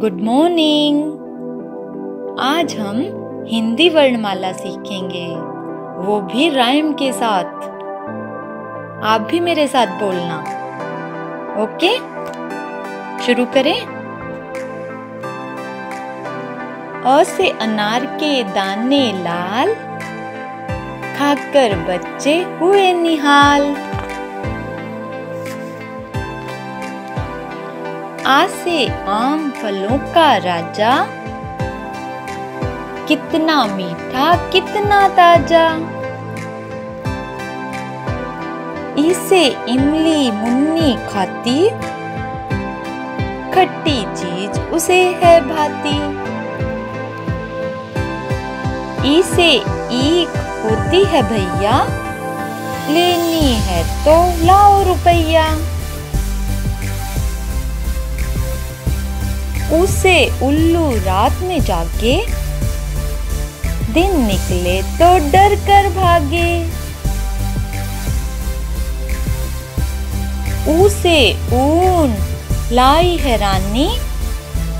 Good morning आज हम हिंदी वर्णमाला सीखेंगे। वो भी राइम के साथ। आप भी मेरे साथ बोलना। ओके शुरू करें। अ से अनार के दाने लाल, खाकर बच्चे हुए निहाल। आ से आम फलों का राजा। कितना मीठा, कितना ताज़ा। इसे इमली मुन्नी खाती। खट्टी चीज़ उसे है भाती। इसे ईख होती है भैया। लेनी है तो लाओ रुपया। उसे उल्लू रात में जागे दिन निकले तो डर कर भागे। उसे ऊन लाई है रानी,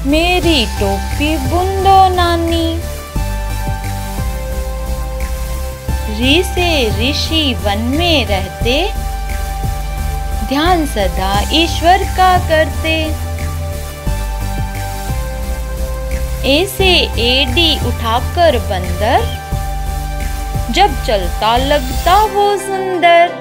मेरी टोपी बुंदो नानी। ऋ से ऋषि वन में रहते, ध्यान सदा ईश्वर का करते। ऐसे एडी उठाकर बंदर, जब चलता लगता वो सुंदर।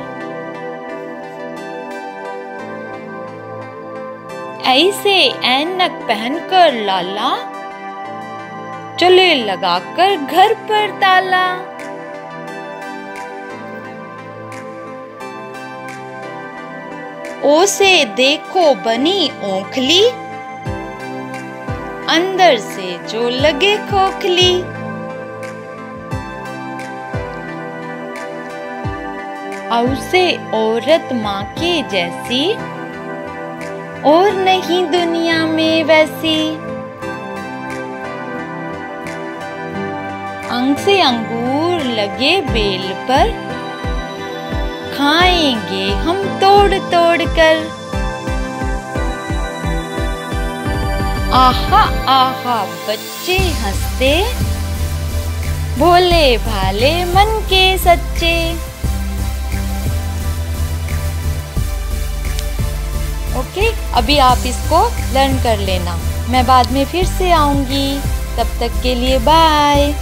ऐसे ऐनक पहनकर लाला चले लगाकर घर पर ताला। ओ से देखो बनी ओखली अंदर से जो लगे खोखली। औसे औरत माँ के जैसी, और नहीं दुनिया में वैसी। अंग से अंगूर लगे बेल पर, खाएँगे हम तोड़ तोड़ कर। आहा आहा, बच्चे हँसते। भोले भाले मन के सच्चे। ओके, अभी आप इसको लर्न कर लेना। मैं बाद में फिर से आऊँगी। तब तक के लिए बाय।